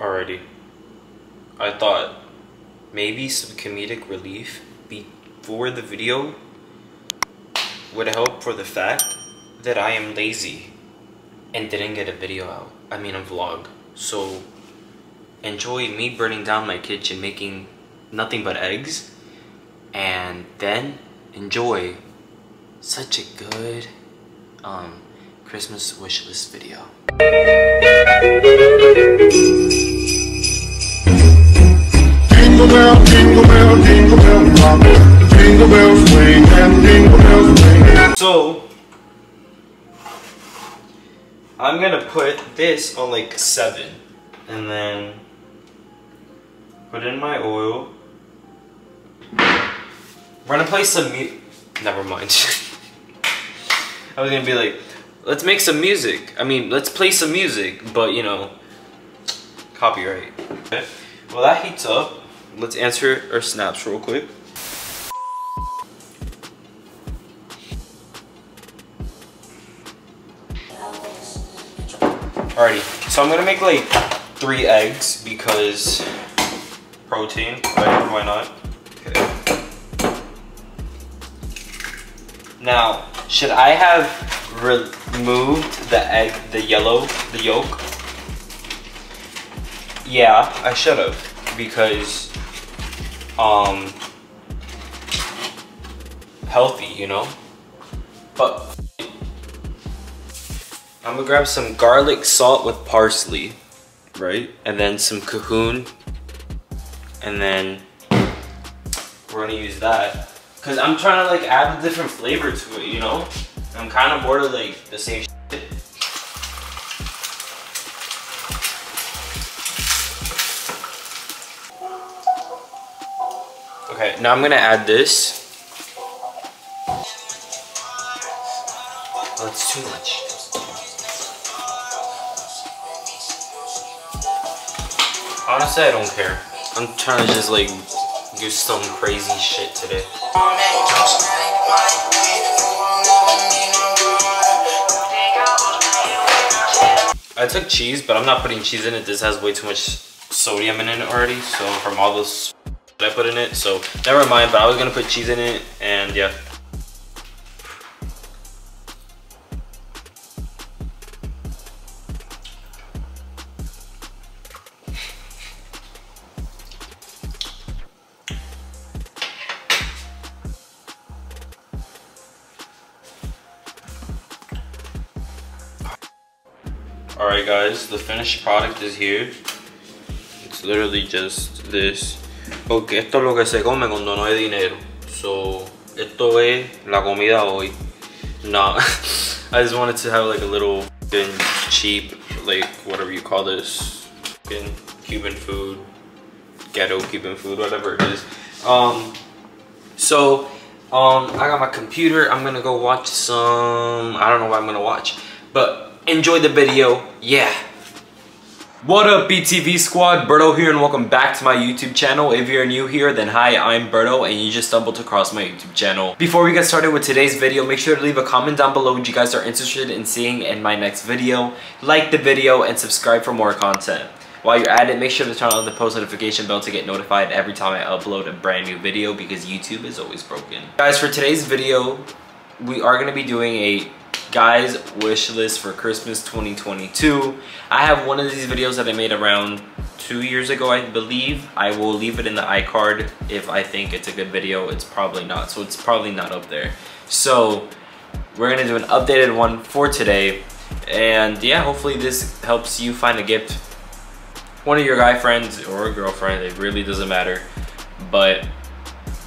Alrighty. I thought maybe some comedic relief before the video would help for the fact that I am lazy and didn't get a video out. I mean a vlog. So enjoy me burning down my kitchen making nothing but eggs and then enjoy such a good um, Christmas wish list video. So I'm gonna put this on like seven and then put in my oil. We're gonna play some mu- never mind. I was gonna be like, let's make some music. I mean, let's play some music, but you know, copyright. Okay. Well, that heats up. Let's answer our snaps real quick. Alrighty, so I'm gonna make like three eggs because protein, right? Why not? Okay. Now, should I have removed the egg, the yellow, the yolk? Yeah, I should have because um healthy, you know? But I'm gonna grab some garlic salt with parsley, right? And then some cahoon. And then we're gonna use that. Cause I'm trying to like add a different flavor to it, you know? I'm kind of bored of like the same shit. Okay, now I'm gonna add this. Oh, it's too much. Honestly, I don't care. I'm trying to just like do some crazy shit today. Took cheese, but I'm not putting cheese in it. This has way too much sodium in it already. So from all this that I put in it, so never mind. But I was gonna put cheese in it, and yeah. Alright guys, the finished product is here. It's literally just this. Porque esto es lo que se come cuando no hay dinero. So, esto es la comida hoy. Nah, I just wanted to have like a little cheap, like whatever you call this, Cuban food, ghetto Cuban food, whatever it is. Um, so, um, I got my computer. I'm gonna go watch some. I don't know what I'm gonna watch, but enjoy the video. Yeah. What up BTV squad, Berto here and welcome back to my YouTube channel. If you're new here, then hi, I'm Berto and you just stumbled across my YouTube channel. Before we get started with today's video, make sure to leave a comment down below what you guys are interested in seeing in my next video. Like the video and subscribe for more content. While you're at it, make sure to turn on the post notification bell to get notified every time I upload a brand new video because YouTube is always broken. Guys, for today's video, we are going to be doing a guys wish list for Christmas 2022. I have one of these videos that I made around two years ago, I believe. I will leave it in the iCard if I think it's a good video. It's probably not, so it's probably not up there. So we're gonna do an updated one for today. And yeah, hopefully this helps you find a gift. One of your guy friends or a girlfriend, it really doesn't matter. But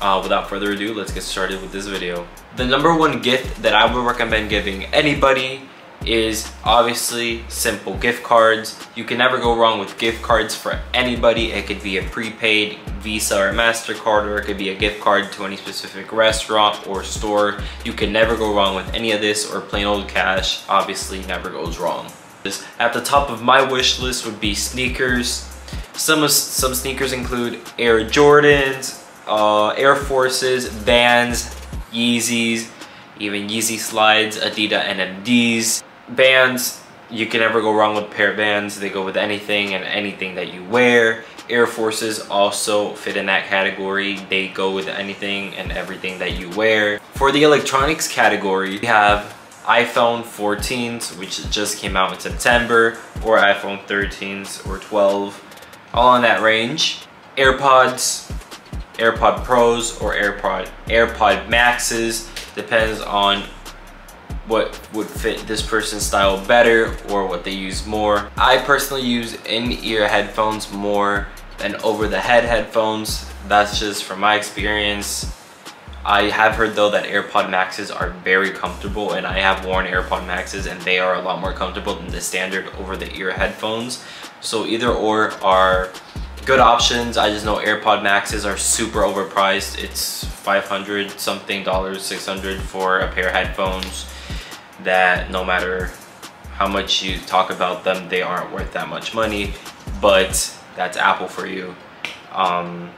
uh, without further ado, let's get started with this video. The number one gift that I would recommend giving anybody is obviously simple gift cards. You can never go wrong with gift cards for anybody. It could be a prepaid Visa or MasterCard or it could be a gift card to any specific restaurant or store. You can never go wrong with any of this or plain old cash. Obviously never goes wrong. At the top of my wish list would be sneakers. Some, some sneakers include Air Jordans, uh, Air Forces, Vans, Yeezys, even Yeezy slides, Adidas NMDs, Vans. you can never go wrong with pair Vans. They go with anything and anything that you wear. Air Forces also fit in that category. They go with anything and everything that you wear. For the electronics category, we have iPhone 14s, which just came out in September, or iPhone 13s or 12, all in that range. AirPods, AirPod Pros or AirPod AirPod Maxes, depends on what would fit this person's style better or what they use more. I personally use in-ear headphones more than over-the-head headphones. That's just from my experience. I have heard though that AirPod Maxes are very comfortable and I have worn AirPod Maxes and they are a lot more comfortable than the standard over-the-ear headphones. So either or are good options. I just know AirPod Maxes are super overpriced. It's 500 something dollars, 600 for a pair of headphones that no matter how much you talk about them, they aren't worth that much money, but that's Apple for you. Um,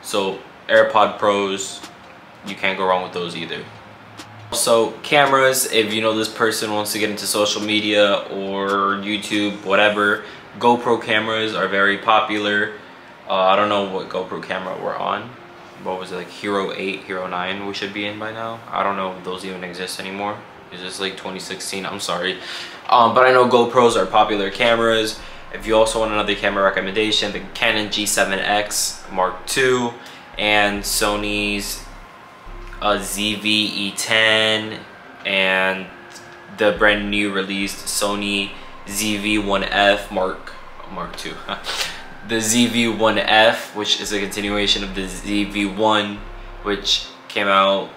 so AirPod Pros, you can't go wrong with those either. So cameras, if you know this person wants to get into social media or YouTube, whatever, GoPro cameras are very popular. Uh, I don't know what GoPro camera we're on. What was it, like Hero 8, Hero 9 we should be in by now? I don't know if those even exist anymore. Is this like 2016? I'm sorry. Um, but I know GoPros are popular cameras. If you also want another camera recommendation, the Canon G7X Mark II and Sony's uh, ZV-E10 and the brand new released Sony ZV-1F Mark Mark II. the ZV-1F, which is a continuation of the ZV-1, which came out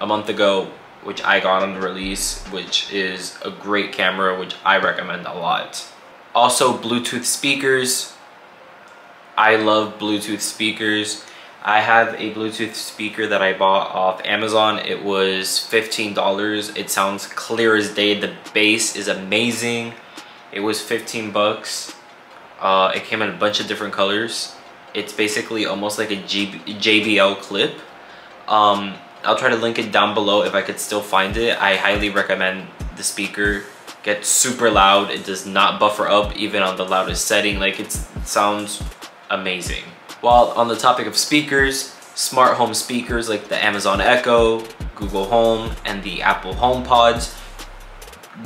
a month ago which I got on the release, which is a great camera, which I recommend a lot. Also, Bluetooth speakers. I love Bluetooth speakers. I have a Bluetooth speaker that I bought off Amazon. It was $15. It sounds clear as day. The bass is amazing. It was 15 bucks. Uh, it came in a bunch of different colors. It's basically almost like a JBL clip. Um, I'll try to link it down below if I could still find it. I highly recommend the speaker. Gets super loud. It does not buffer up even on the loudest setting. Like it sounds amazing. While on the topic of speakers, smart home speakers like the Amazon Echo, Google Home, and the Apple HomePods.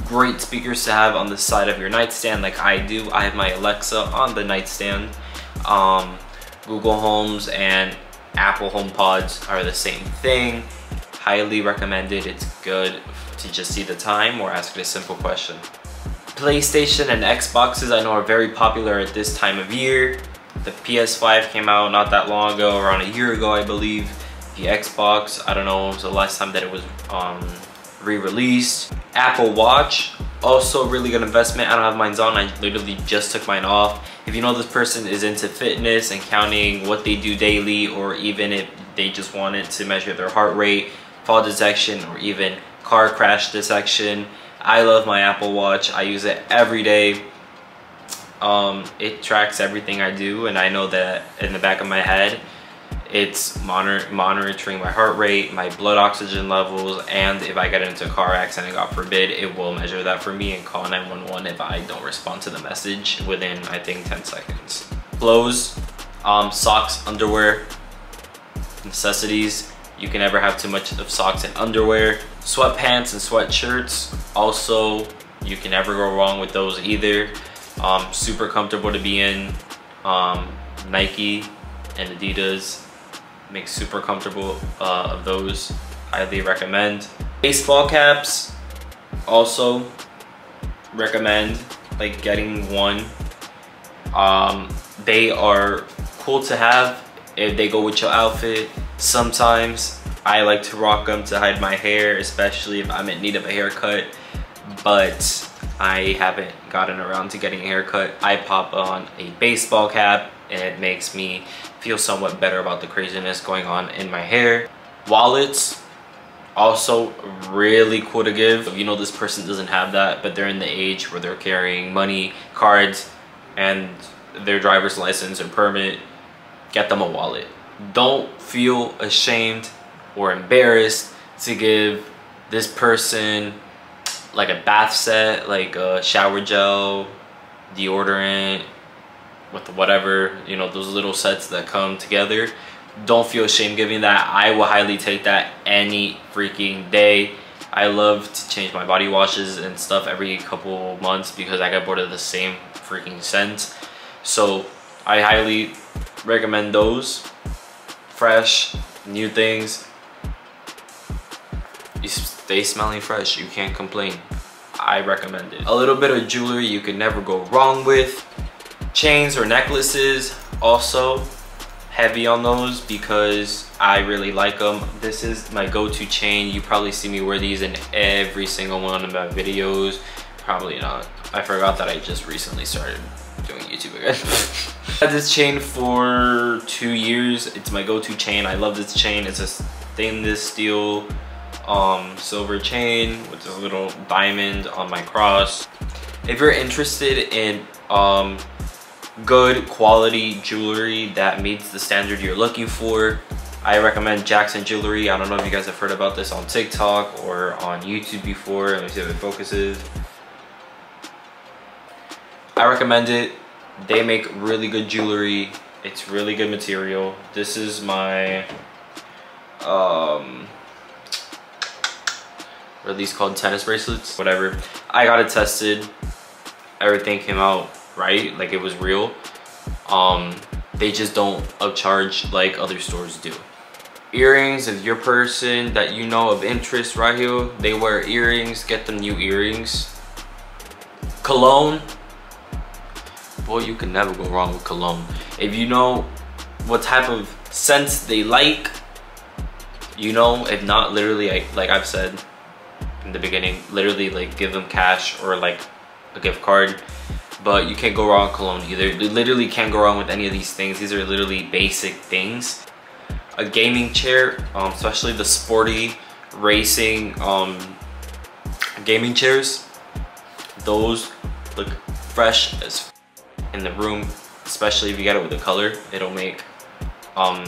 Great speakers to have on the side of your nightstand like I do. I have my Alexa on the nightstand. Um, Google Homes and Apple HomePods are the same thing. Highly recommended. It's good to just see the time or ask it a simple question. PlayStation and Xboxes I know are very popular at this time of year. The PS5 came out not that long ago, around a year ago I believe. The Xbox, I don't know, it was the last time that it was um, re-released. Apple Watch, also really good investment. I don't have mine on, I literally just took mine off. If you know this person is into fitness and counting what they do daily or even if they just wanted to measure their heart rate, fall detection, or even car crash detection, I love my Apple Watch. I use it every day. Um, it tracks everything I do and I know that in the back of my head it's monitor monitoring my heart rate, my blood oxygen levels, and if I get into a car accident, God forbid, it will measure that for me and call 911 if I don't respond to the message within, I think, 10 seconds. Clothes, um, socks, underwear, necessities. You can never have too much of socks and underwear. Sweatpants and sweatshirts, also, you can never go wrong with those either. Um, super comfortable to be in. Um, Nike and Adidas make super comfortable uh, of those highly recommend. Baseball caps also recommend like getting one. Um, they are cool to have if they go with your outfit. Sometimes I like to rock them to hide my hair especially if I'm in need of a haircut but I haven't gotten around to getting a haircut I pop on a baseball cap and it makes me feel somewhat better about the craziness going on in my hair. Wallets, also really cool to give. You know this person doesn't have that, but they're in the age where they're carrying money, cards, and their driver's license or permit, get them a wallet. Don't feel ashamed or embarrassed to give this person like a bath set, like a shower gel, deodorant, with whatever, you know, those little sets that come together. Don't feel ashamed giving that. I will highly take that any freaking day. I love to change my body washes and stuff every couple months because I get bored of the same freaking scent. So I highly recommend those. Fresh, new things. Stay smelling fresh, you can't complain. I recommend it. A little bit of jewelry you can never go wrong with. Chains or necklaces also heavy on those because I really like them. This is my go-to chain. You probably see me wear these in every single one of my videos. Probably not. I forgot that I just recently started doing YouTube again. I had this chain for two years. It's my go-to chain. I love this chain. It's a stainless steel um, silver chain with a little diamond on my cross. If you're interested in um, good quality jewelry that meets the standard you're looking for, I recommend Jaxxon Jewelry. I don't know if you guys have heard about this on TikTok or on YouTube before. Let me see if it focuses. I recommend it. They make really good jewelry. It's really good material. This is my um these called tennis bracelets, whatever. I got it tested. Everything came out right, like it was real. Um, they just don't upcharge like other stores do. Earrings, if your person that you know of interest right here, they wear earrings, get them new earrings. Cologne, boy, you can never go wrong with cologne. If you know what type of scents they like, you know, if not literally, like, like I've said, in the beginning literally like give them cash or like a gift card. But you can't go wrong with cologne either. You literally can't go wrong with any of these things. These are literally basic things. A gaming chair um, especially the sporty racing um, gaming chairs those look fresh as in the room especially if you get it with the color. It'll make um,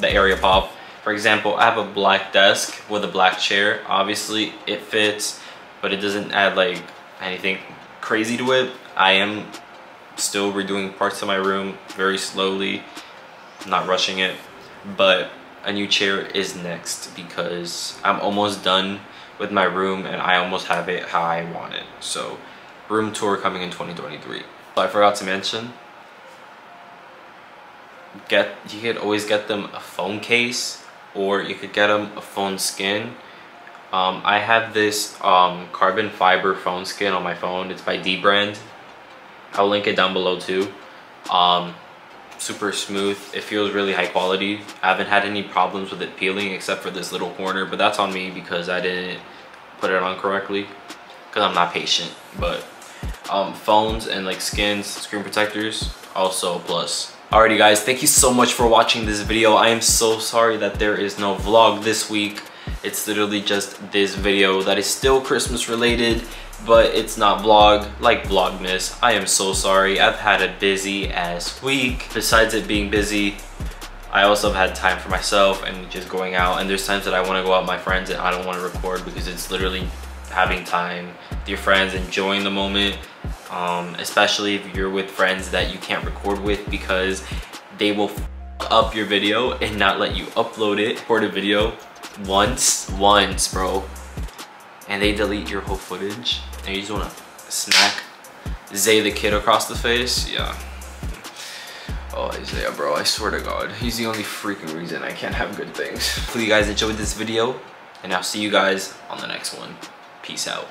the area pop for example, I have a black desk with a black chair. Obviously, it fits, but it doesn't add like anything crazy to it. I am still redoing parts of my room very slowly, not rushing it, but a new chair is next because I'm almost done with my room and I almost have it how I want it. So, room tour coming in 2023. I forgot to mention, get you could always get them a phone case or you could get them a phone skin. Um, I have this um, carbon fiber phone skin on my phone. It's by Dbrand. I'll link it down below too. Um, super smooth. It feels really high quality. I haven't had any problems with it peeling except for this little corner but that's on me because I didn't put it on correctly because I'm not patient. But um, phones and like skins screen protectors also plus Alrighty guys, thank you so much for watching this video. I am so sorry that there is no vlog this week. It's literally just this video that is still Christmas related, but it's not vlog like Vlogmas. I am so sorry. I've had a busy ass week. Besides it being busy, I also have had time for myself and just going out. And there's times that I want to go out with my friends and I don't want to record because it's literally having time with your friends, enjoying the moment um, especially if you're with friends that you can't record with because they will up your video and not let you upload it for the video once once bro and they delete your whole footage and you just want to smack Zay the kid across the face yeah Oh, Isaiah, bro, I swear to God, he's the only freaking reason I can't have good things. Hopefully you guys enjoyed this video, and I'll see you guys on the next one. Peace out.